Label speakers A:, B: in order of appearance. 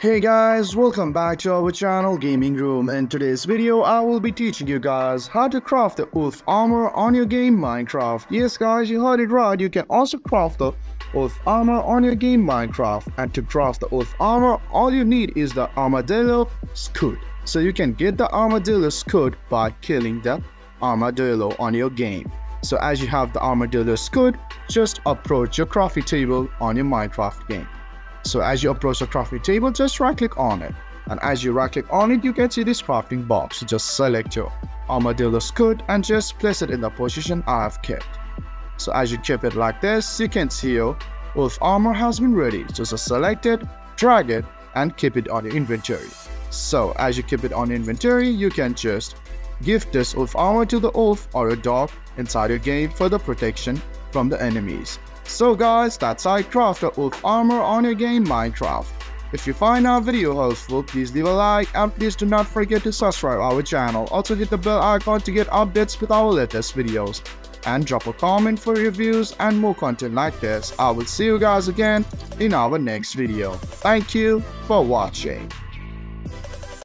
A: Hey guys, welcome back to our channel Gaming Room. In today's video, I will be teaching you guys how to craft the wolf armor on your game Minecraft. Yes guys, you heard it right, you can also craft the wolf armor on your game Minecraft. And to craft the wolf armor, all you need is the armadillo scout. So you can get the armadillo scout by killing the armadillo on your game. So as you have the armadillo scout, just approach your crafting table on your Minecraft game. So as you approach the crafting table, just right click on it. And as you right click on it, you can see this crafting box. Just select your armadillo scout and just place it in the position I have kept. So as you keep it like this, you can see your wolf armor has been ready. So just select it, drag it, and keep it on your inventory. So as you keep it on inventory, you can just give this wolf armor to the wolf or a dog inside your game for the protection from the enemies. So guys, that's how I craft a wolf armor on your game Minecraft. If you find our video helpful, please leave a like and please do not forget to subscribe our channel. Also hit the bell icon to get updates with our latest videos. And drop a comment for reviews and more content like this. I will see you guys again in our next video. Thank you for watching.